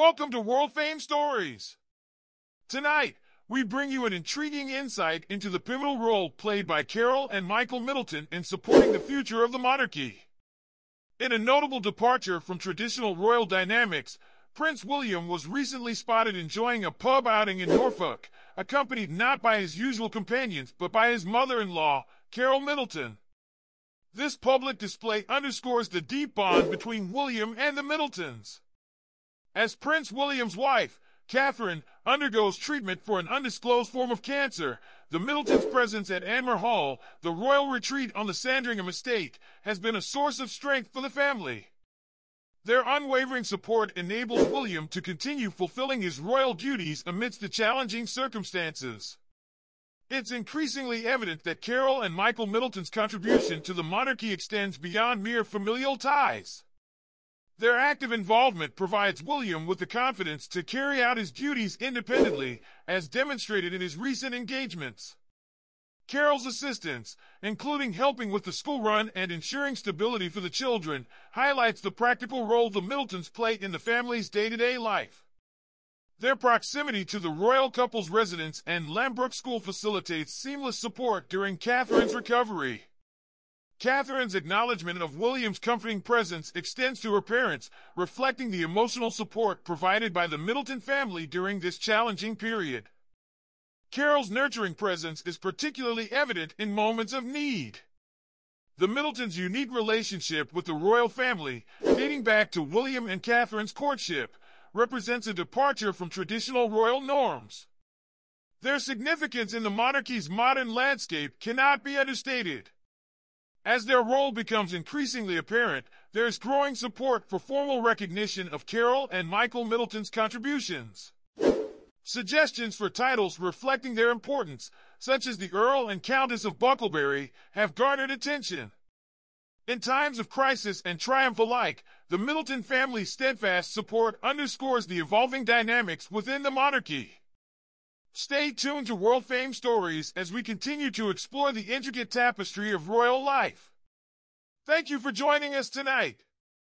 Welcome to World Fame Stories. Tonight, we bring you an intriguing insight into the pivotal role played by Carole and Michael Middleton in supporting the future of the monarchy. In a notable departure from traditional royal dynamics, Prince William was recently spotted enjoying a pub outing in Norfolk, accompanied not by his usual companions but by his mother-in-law, Carole Middleton. This public display underscores the deep bond between William and the Middletons. As Prince William's wife, Catherine, undergoes treatment for an undisclosed form of cancer, the Middletons' presence at Anmer Hall, the royal retreat on the Sandringham estate, has been a source of strength for the family. Their unwavering support enables William to continue fulfilling his royal duties amidst the challenging circumstances. It's increasingly evident that Carole and Michael Middleton's contribution to the monarchy extends beyond mere familial ties. Their active involvement provides William with the confidence to carry out his duties independently, as demonstrated in his recent engagements. Carole's assistance, including helping with the school run and ensuring stability for the children, highlights the practical role the Middletons play in the family's day-to-day life. Their proximity to the royal couple's residence and Lambrook School facilitates seamless support during Catherine's recovery. Catherine's acknowledgement of William's comforting presence extends to her parents, reflecting the emotional support provided by the Middleton family during this challenging period. Carole's nurturing presence is particularly evident in moments of need. The Middletons' unique relationship with the royal family, dating back to William and Catherine's courtship, represents a departure from traditional royal norms. Their significance in the monarchy's modern landscape cannot be understated. As their role becomes increasingly apparent, there is growing support for formal recognition of Carole and Michael Middleton's contributions. Suggestions for titles reflecting their importance, such as the Earl and Countess of Bucklebury, have garnered attention. In times of crisis and triumph alike, the Middleton family's steadfast support underscores the evolving dynamics within the monarchy. Stay tuned to World Fame Stories as we continue to explore the intricate tapestry of royal life. Thank you for joining us tonight.